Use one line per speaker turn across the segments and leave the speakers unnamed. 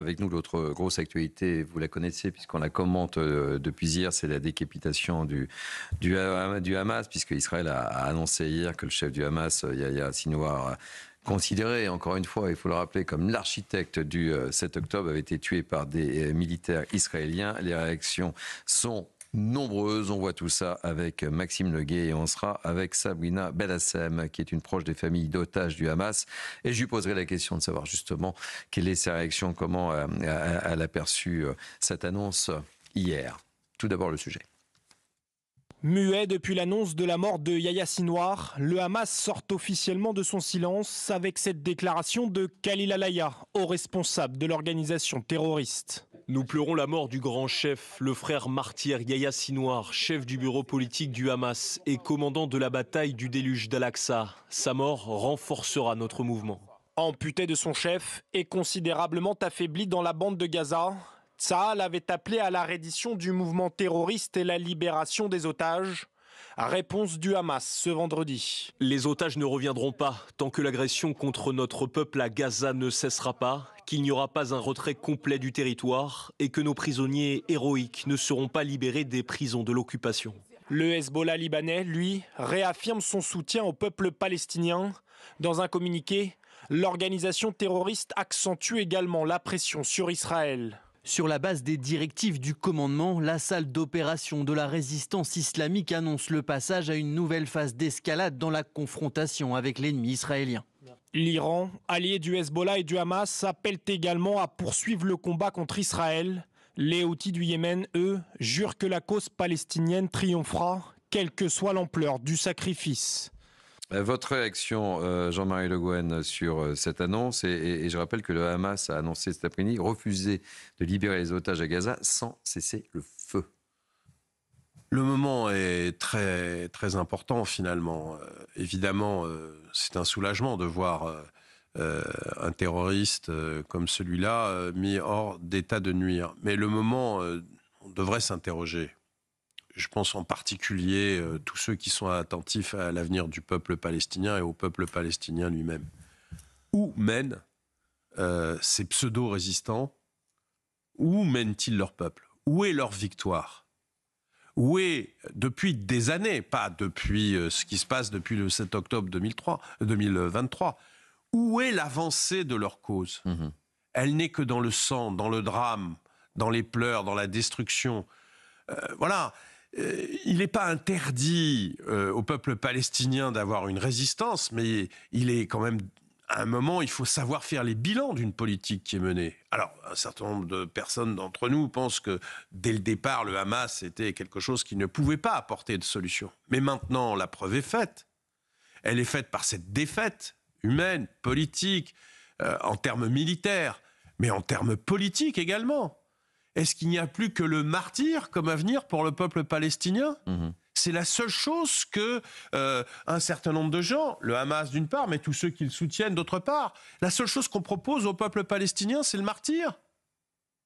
Avec nous, l'autre grosse actualité, vous la connaissez puisqu'on la commente euh, depuis hier, c'est la décapitation du, Hamas, puisque Israël a, annoncé hier que le chef du Hamas, euh, Yahya Sinwar, considéré, encore une fois, il faut le rappeler, comme l'architecte du 7 euh, octobre, avait été tué par des militaires israéliens. Les réactions sont nombreuses. On voit tout ça avec Maxime Leguet et on sera avec Sabrina Bellassem, qui est une proche des familles d'otages du Hamas. Et je lui poserai la question de savoir justement quelle est sa réaction, comment euh, elle a perçu euh, cette annonce hier. Tout d'abord le sujet.
Muet depuis l'annonce de la mort de Yahya Sinwar, le Hamas sort officiellement de son silence avec cette déclaration de Khalil Alaya, haut responsable de l'organisation terroriste.
Nous pleurons la mort du grand chef, le frère martyr Yahya Sinwar, chef du bureau politique du Hamas et commandant de la bataille du déluge d'Al-Aqsa. Sa mort renforcera notre mouvement.
Amputé de son chef et considérablement affaibli dans la bande de Gaza, Tsahal avait appelé à la reddition du mouvement terroriste et la libération des otages. Réponse du Hamas ce vendredi.
Les otages ne reviendront pas tant que l'agression contre notre peuple à Gaza ne cessera pas, qu'il n'y aura pas un retrait complet du territoire et que nos prisonniers héroïques ne seront pas libérés des prisons de l'occupation.
Le Hezbollah libanais, lui, réaffirme son soutien au peuple palestinien. Dans un communiqué, l'organisation terroriste accentue également la pression sur Israël.
Sur la base des directives du commandement, la salle d'opération de la résistance islamique annonce le passage à une nouvelle phase d'escalade dans la confrontation avec l'ennemi israélien.
L'Iran, allié du Hezbollah et du Hamas, appelle également à poursuivre le combat contre Israël. Les outils du Yémen, eux, jurent que la cause palestinienne triomphera, quelle que soit l'ampleur du sacrifice.
Euh, votre réaction, euh, Jean-Marie Le Guen, sur euh, cette annonce, et, je rappelle que le Hamas a annoncé cet après-midi refuser de libérer les otages à Gaza sans cesser le feu.
Le moment est très, très important finalement. évidemment, c'est un soulagement de voir un terroriste comme celui-là mis hors d'état de nuire. Mais le moment, on devrait s'interroger je pense en particulier euh, tous ceux qui sont attentifs à l'avenir du peuple palestinien et au peuple palestinien lui-même. Où mènent euh, ces pseudo-résistants? Où mènent-ils leur peuple? Où est leur victoire? Où est, depuis des années, pas depuis euh, ce qui se passe depuis le 7 octobre 2003, 2023, où est l'avancée de leur cause? Mmh Elle n'est que dans le sang, dans le drame, dans les pleurs, dans la destruction. voilà. Euh, il n'est pas interdit euh, au peuple palestinien d'avoir une résistance, mais il est quand même à un moment, il faut savoir faire les bilans d'une politique qui est menée. Alors, un certain nombre de personnes d'entre nous pensent que dès le départ, le Hamas était quelque chose qui ne pouvait pas apporter de solution. Mais maintenant, la preuve est faite. Elle est faite par cette défaite humaine, politique, euh, en termes militaires, mais en termes politiques également. Est-ce qu'il n'y a plus que le martyr comme avenir pour le peuple palestinien mhm. C'est la seule chose que euh, un certain nombre de gens, le Hamas d'une part, mais tous ceux qui le soutiennent d'autre part, la seule chose qu'on propose au peuple palestinien, c'est le martyr.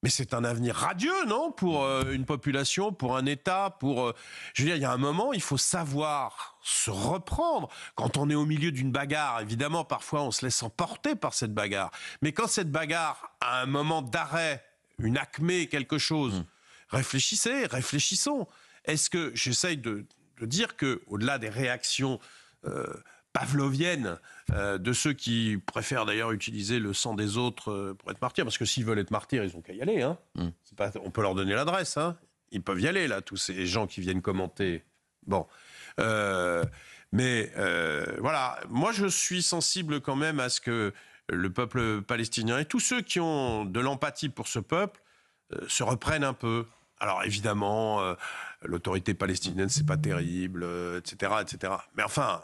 Mais c'est un avenir radieux, non Pour euh, une population, pour un État, pour... Euh, je veux dire, il y a un moment, il faut savoir se reprendre. Quand on est au milieu d'une bagarre, évidemment, parfois on se laisse emporter par cette bagarre. Mais quand cette bagarre a un moment d'arrêt, une acmé, quelque chose. Hmm. Réfléchissez, réfléchissons. Est-ce que j'essaye de, dire que, au-delà des réactions euh, pavloviennes euh, de ceux qui préfèrent d'ailleurs utiliser le sang des autres euh, pour être martyrs, parce que s'ils veulent être martyrs, ils ont qu'à y aller. Hein. Hmm. on peut leur donner l'adresse. Hein. Ils peuvent y aller là, tous ces gens qui viennent commenter. Bon. mais voilà, moi je suis sensible quand même à ce que le peuple palestinien et tous ceux qui ont de l'empathie pour ce peuple euh, se reprennent un peu. Alors évidemment, euh, l'autorité palestinienne, c'est pas terrible, etc., euh, etc. Mais enfin,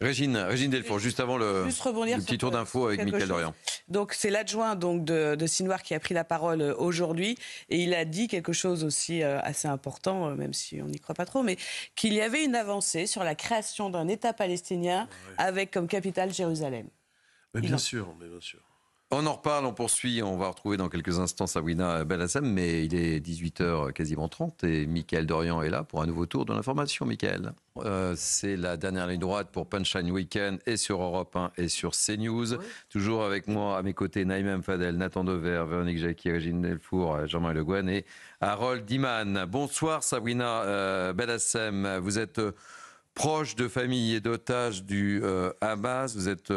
Régine, Régine Delfour, juste avant le, petit tour d'info avec Michael Dorian.
Donc c'est l'adjoint donc de, de Sinoir qui a pris la parole aujourd'hui et il a dit quelque chose aussi assez important, même si on n'y croit pas trop, mais qu'il y avait une avancée sur la création d'un État palestinien avec comme capitale Jérusalem.
Mais bien sûr, mais bien sûr.
On en reparle, on poursuit, on va retrouver dans quelques instants Sabrina Bellassem, mais il est 18h quasiment 30 et Michael Dorian est là pour un nouveau tour de l'information. Michael, euh, c'est la dernière ligne droite pour Punchline Weekend et sur Europe 1 et sur CNews. Toujours avec moi à mes côtés Naïm Fadel, Nathan Dever, Véronique Jacqui, Régine Delfour, Jean-Marie Le Guen et Harold Diman. Bonsoir Sabrina euh, Bellassem, vous êtes euh, proche de famille et d'otages du Hamas, vous êtes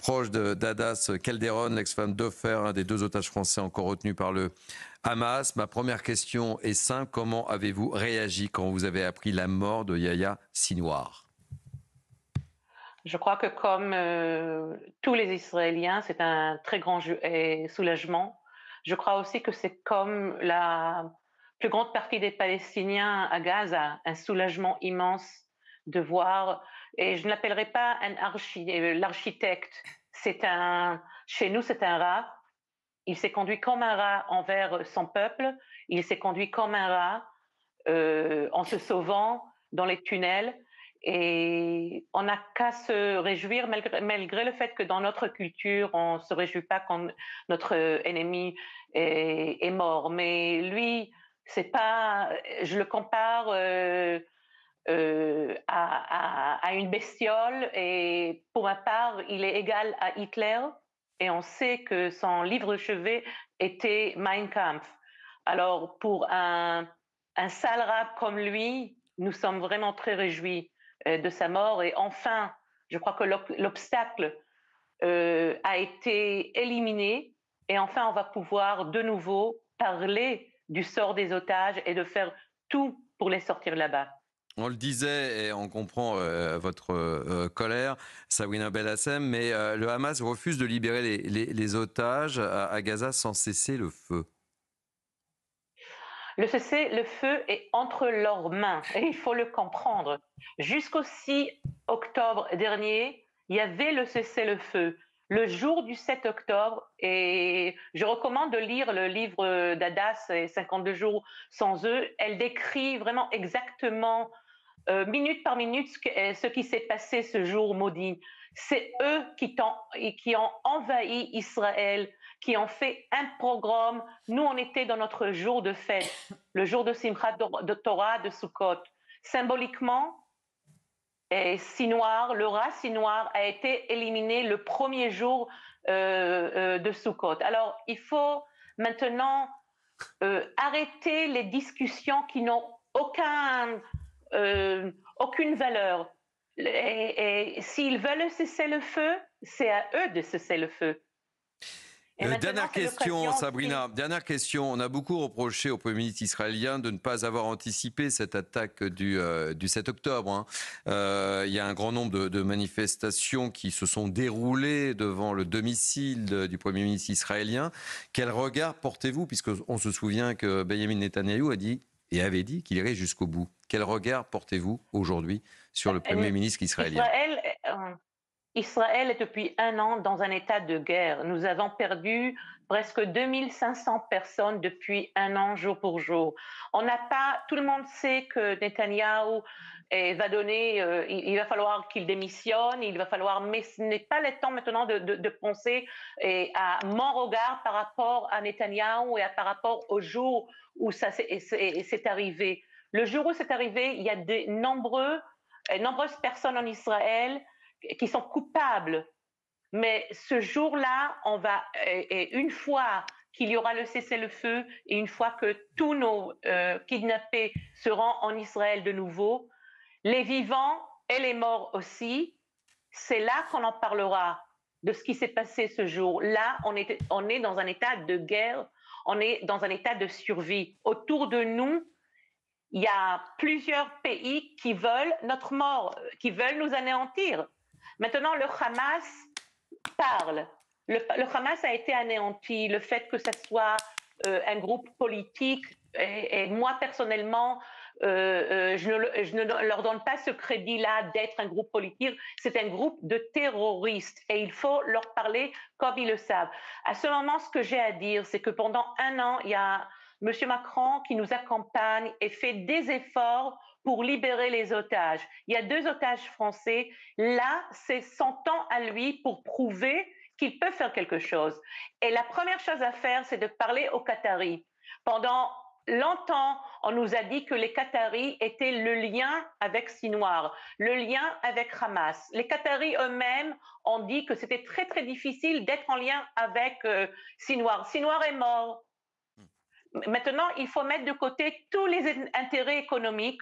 proche d'Adas Calderon, l'ex-femme d'Ofer, un des deux otages français encore retenus par le Hamas. Ma première question est simple. Comment avez-vous réagi quand vous avez appris la mort de Yahya Sinoir
Je crois que comme euh, tous les Israéliens, c'est un très grand soulagement. Je crois aussi que c'est comme la plus grande partie des Palestiniens à Gaza, un soulagement immense de voir et je ne l'appellerai pas un euh, l'architecte. C'est un, chez nous, c'est un rat. Il s'est conduit comme un rat envers son peuple. Il s'est conduit comme un rat euh, en se sauvant dans les tunnels. Et on n'a qu'à se réjouir, malgré, malgré, le fait que dans notre culture, on ne se réjouit pas quand notre ennemi est, mort. Mais lui, c'est pas. Je le compare. Euh, euh, à, une bestiole et pour ma part, il est égal à Hitler et on sait que son livre chevet était Mein Kampf. Alors pour un, un sale rap comme lui, nous sommes vraiment très réjouis euh, de sa mort et enfin, je crois que l'obstacle euh, a été éliminé et enfin on va pouvoir de nouveau parler du sort des otages et de faire tout pour les sortir là-bas.
On le disait et on comprend euh, votre euh, colère, Sawina Bellassem, mais euh, le Hamas refuse de libérer les, otages à, Gaza sans cesser le feu.
Le cessez-le-feu est entre leurs mains et il faut le comprendre. Jusqu'au 6 octobre dernier, il y avait le cessez-le-feu. Le jour du 7 octobre, et je recommande de lire le livre d'Adas, 52 jours sans eux, elle décrit vraiment exactement euh, minute par minute euh, ce, qui s'est passé ce jour maudit. C'est eux qui, qui, ont envahi Israël, qui ont fait un programme. Nous, on était dans notre jour de fête, le jour de Simchat de Torah de Sukkot. Symboliquement, et Sinoir, le rat Sinoir a été éliminé le premier jour euh, de Sukkot. Alors, il faut maintenant arrêter les discussions qui n'ont aucun euh, aucune valeur. Et, s'ils veulent cesser le feu, c'est à eux de cesser le feu.
Euh, dernière question, Sabrina. Dernière question. On a beaucoup reproché au Premier ministre israélien de ne pas avoir anticipé cette attaque du, euh, du 7 octobre. Hein. il y a un grand nombre de, manifestations qui se sont déroulées devant le domicile du Premier ministre israélien. Quel regard portez-vous, puisqu'on se souvient que Benjamin Netanyahu a dit et avait dit qu'il irait jusqu'au bout. Quel regard portez-vous aujourd'hui sur le Premier ministre israélien?
Israël, euh, Israël est depuis un an dans un état de guerre. Nous avons perdu presque 2500 personnes depuis un an, jour pour jour. On n'a pas, tout le monde sait que Netanyahou va donner, euh, il, va falloir qu'il démissionne, il va falloir, mais ce n'est pas le temps maintenant de, de, penser eh, à mon regard par rapport à Netanyahou et par rapport au jour où ça s'est arrivé. Le jour où c'est arrivé, il y a de nombreux, euh, nombreuses personnes en Israël qui sont coupables. Mais ce jour-là, on va, et une fois qu'il y aura le cessez-le-feu et une fois que tous nos euh, kidnappés seront en Israël de nouveau, les vivants et les morts aussi, c'est là qu'on en parlera de ce qui s'est passé ce jour. Là, on est, on est dans un état de guerre, on est dans un état de survie. Autour de nous, il y a plusieurs pays qui veulent notre mort, qui veulent nous anéantir. Maintenant, le Hamas parle. Le, Hamas a été anéanti. Le fait que ce soit euh, un groupe politique, et, moi personnellement, euh, euh, je, ne, leur donne pas ce crédit-là d'être un groupe politique. C'est un groupe de terroristes et il faut leur parler comme ils le savent. À ce moment, ce que j'ai à dire, c'est que pendant un an, il y a M. Macron qui nous accompagne et fait des efforts pour libérer les otages. Il y a deux otages français. Là, c'est son temps à lui pour prouver qu'ils peuvent faire quelque chose. Et la première chose à faire, c'est de parler aux Qataris. Pendant longtemps, on nous a dit que les Qataris étaient le lien avec Sinoir, le lien avec Hamas. Les Qataris eux-mêmes ont dit que c'était très très difficile d'être en lien avec euh, Sinoir. Sinoir est mort. Maintenant, il faut mettre de côté tous les intérêts économiques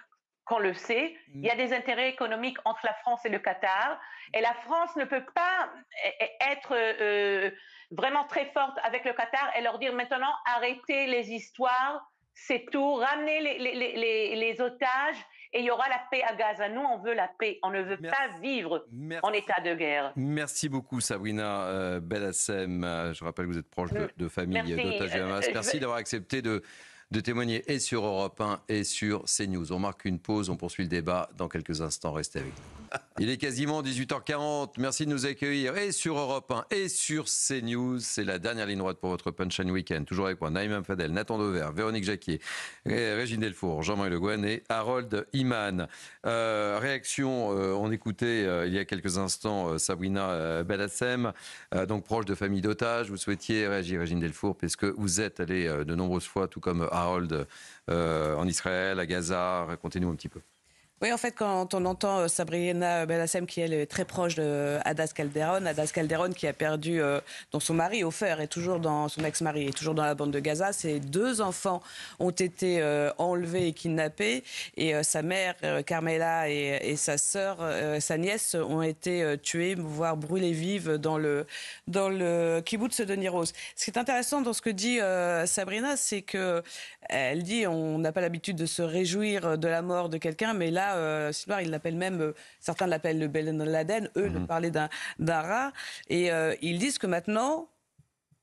qu'on le sait. Il y a des intérêts économiques entre la France et le Qatar. Et la France ne peut pas e-, e-, être euh, vraiment très forte avec le Qatar et leur dire maintenant arrêtez les histoires, c'est tout, ramenez les, les, les, otages et il y aura la paix à Gaza. Nous, on veut la paix. On ne veut pas vivre en état de guerre.
Merci beaucoup, Sabrina euh, Bellassem. Je rappelle que vous êtes proche de, de famille d'otages Hamas. Euh, Merci d'avoir accepté de de témoigner et sur Europe 1 et sur CNews. On marque une pause, on poursuit le débat dans quelques instants. Restez avec nous. Il est quasiment 18h40. Merci de nous accueillir et sur Europe 1 et sur CNews. C'est la dernière ligne droite pour votre Punch and Weekend. Toujours avec moi, Naïm Fadel, Nathan Dover, Véronique Jacquier, Régine Delfour, Jean-Marie Le Guen et Harold Iman. Euh, réaction, euh, on écoutait euh, il y a quelques instants Sabrina Bellassem, donc proche de famille d'otages. Vous souhaitiez réagir, Régine Delfour, puisque vous êtes allé de nombreuses fois, tout comme Harold, en Israël, à Gaza. Racontez-nous un petit peu.
Oui, en fait, quand on entend euh, Sabrina Bellassem, qui elle, est très proche de Adas Calderon, Adas Calderon qui a perdu, euh, son mari, Ofer, est toujours dans, son ex-mari est toujours dans la bande de Gaza. Ses deux enfants ont été euh, enlevés et kidnappés. Et sa mère, Carmela, et, sa sœur, sa nièce, ont été tuées, voire brûlées vives dans le, dans kibbutz de Niros. Ce qui est intéressant dans ce que dit Sabrina, c'est que elle dit on n'a pas l'habitude de se réjouir de la mort de quelqu'un, mais là, euh, ils l'appellent même, euh, certains l'appellent le Ben Laden, eux, de mhm. parler d'un rat. Et euh, ils disent que maintenant,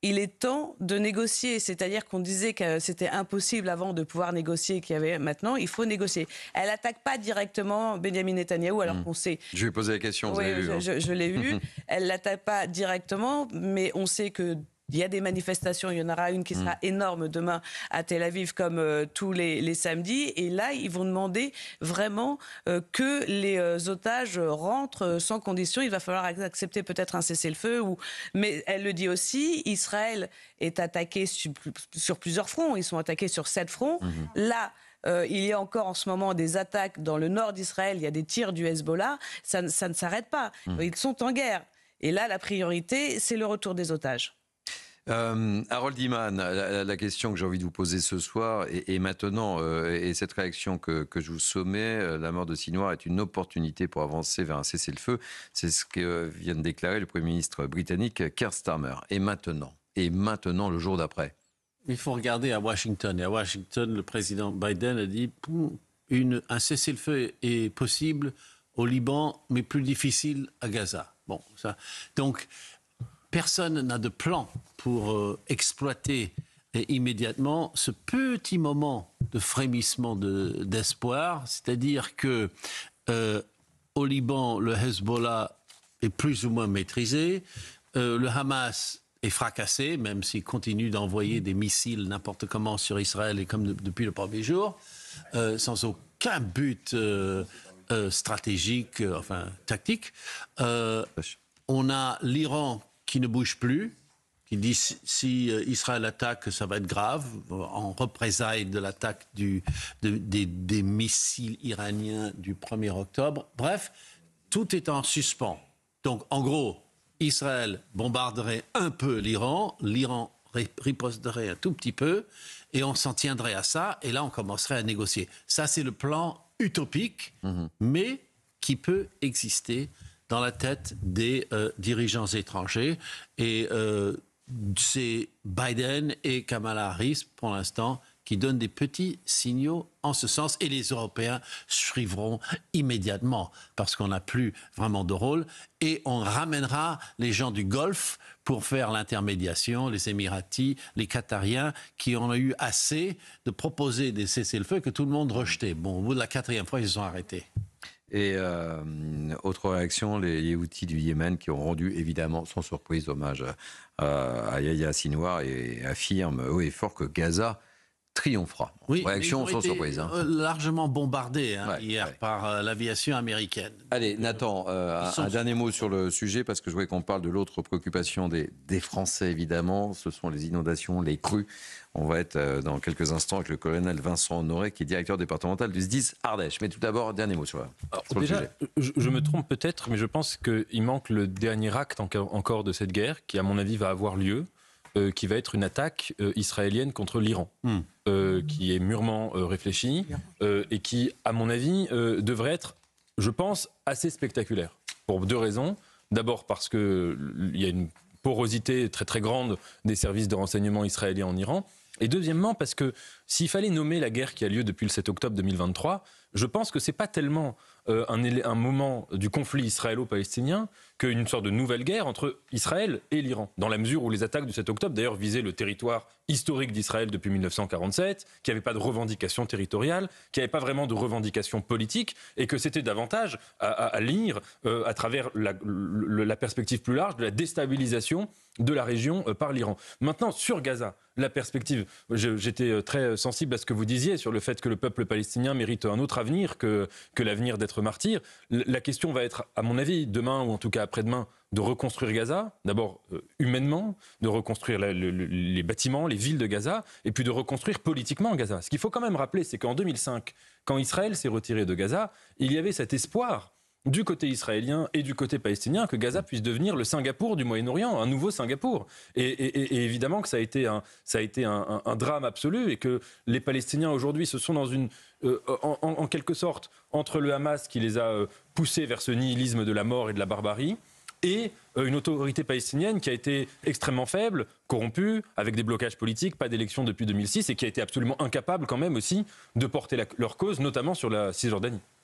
il est temps de négocier. C'est-à-dire qu'on disait que c'était impossible avant de pouvoir négocier, qu'il y avait maintenant, il faut négocier. Elle n'attaque pas directement Benjamin Netanyahou, alors mhm. qu'on sait.
Je lui ai posé la question, vous
avez
vu,
Je, hein. je l'ai vu. Elle l'attaque pas directement, mais on sait que il y a des manifestations, il y en aura une qui sera mm. énorme demain à Tel Aviv comme euh, tous les, samedis. Et là, ils vont demander vraiment euh, que les euh, otages rentrent sans condition. Il va falloir accepter peut-être un cessez-le-feu. Ou... Mais elle le dit aussi, Israël est attaqué sur, plusieurs fronts. Ils sont attaqués sur sept fronts. Mm-hmm. Là, il y a encore en ce moment des attaques dans le nord d'Israël, il y a des tirs du Hezbollah, ça, ne s'arrête pas. Mm. Ils sont en guerre. Et là, la priorité, c'est le retour des otages.
Euh, Harold Iman, la, question que j'ai envie de vous poser ce soir, et, maintenant, euh, et cette réaction que, je vous sommets, euh, la mort de Sinoir est une opportunité pour avancer vers un cessez-le-feu. C'est ce que vient de déclarer le Premier ministre britannique Keir Starmer. Et maintenant, et maintenant, le jour d'après.
Il faut regarder à Washington. Et à Washington, le président Biden a dit un cessez-le-feu est possible au Liban, mais plus difficile à Gaza. Bon, ça. Donc, personne n'a de plan pour euh, exploiter immédiatement ce petit moment de frémissement d'espoir, c'est-à-dire que euh, au Liban, le Hezbollah est plus ou moins maîtrisé, euh, le Hamas est fracassé, même s'il continue d'envoyer des missiles n'importe comment sur Israël et comme depuis le premier jour, sans aucun but stratégique, enfin tactique. on a l'Iran qui ne bouge plus, qui dit si euh, Israël attaque, ça va être grave, en représailles de l'attaque des, des, missiles iraniens du 1er octobre. Bref, tout est en suspens. Donc, en gros, Israël bombarderait un peu l'Iran, l'Iran riposterait un tout petit peu, et on s'en tiendrait à ça, et là, on commencerait à négocier. Ça, c'est le plan utopique, mmh mais qui peut exister dans la tête des euh, dirigeants étrangers. Et euh, c'est Biden et Kamala Harris, pour l'instant, qui donnent des petits signaux en ce sens. Et les Européens suivront immédiatement, parce qu'on n'a plus vraiment de rôle. Et on ramènera les gens du Golfe pour faire l'intermédiation, les Émiratis, les Qatariens, qui ont eu assez de proposer des cessez-le-feu que tout le monde rejetait. Bon, au bout de la quatrième fois, ils se sont arrêtés.
Et euh, autre réaction, les outils du Yémen qui ont rendu évidemment sans surprise hommage à Yahya Sinoir et affirment haut et fort que Gaza triomphera.
Oui,
Réaction sans
été,
surprise. hein.
euh, largement bombardés hein,
Ouais,
hier
ouais.
par euh, l'aviation américaine.
Allez, Nathan, euh, un, dernier mot sur le sujet, parce que je voulais qu'on parle de l'autre préoccupation des, des Français, évidemment. Ce sont les inondations, les crues. On va être euh, dans quelques instants avec le colonel Vincent Honoré, qui est directeur départemental du SDIS Ardèche. Mais tout d'abord, dernier mot sur, la-
Alors,
sur le
déjà,
sujet.
je, je me trompe peut-être, mais je pense qu'il manque le dernier acte enco- encore de cette guerre, qui à mon avis va avoir lieu, euh, qui va être une attaque euh, israélienne contre l'Iran,
Hmm.
Euh, qui est mûrement euh, réfléchie euh, et qui, à mon avis, devrait être, je pense, assez spectaculaire. Pour deux raisons. D'abord parce qu'il y a une porosité très très grande des services de renseignement israéliens en Iran. Et deuxièmement, parce que s'il fallait nommer la guerre qui a lieu depuis le 7 octobre 2023, je pense que c'est pas tellement euh, un, moment du conflit israélo-palestinien qu'une sorte de nouvelle guerre entre Israël et l'Iran, dans la mesure où les attaques du 7 octobre, d'ailleurs, visaient le territoire historique d'Israël depuis 1947, qui n'avait pas de revendication territoriale, qui n'avait pas vraiment de revendication politique, et que c'était davantage à, lire euh, à travers la, perspective plus large de la déstabilisation de la région euh, par l'Iran. Maintenant, sur Gaza, la perspective, j'étais très sensible à ce que vous disiez sur le fait que le peuple palestinien mérite un autre que, l'avenir d'être martyr. La question va être, à mon avis, demain ou en tout cas après-demain, de reconstruire Gaza, d'abord euh, humainement, de reconstruire les bâtiments, les villes de Gaza, et puis de reconstruire politiquement Gaza. Ce qu'il faut quand même rappeler, c'est qu'en 2005, quand Israël s'est retiré de Gaza, il y avait cet espoir du côté israélien et du côté palestinien que Gaza puisse devenir le Singapour du Moyen-Orient, un nouveau Singapour. Et, évidemment que ça a été, un, ça a été un, drame absolu et que les Palestiniens aujourd'hui se sont dans une, euh, en, quelque sorte, entre le Hamas qui les a euh, poussés vers ce nihilisme de la mort et de la barbarie, et euh, une autorité palestinienne qui a été extrêmement faible, corrompue, avec des blocages politiques, pas d'élection depuis 2006, et qui a été absolument incapable quand même aussi de porter leur cause, notamment sur la Cisjordanie.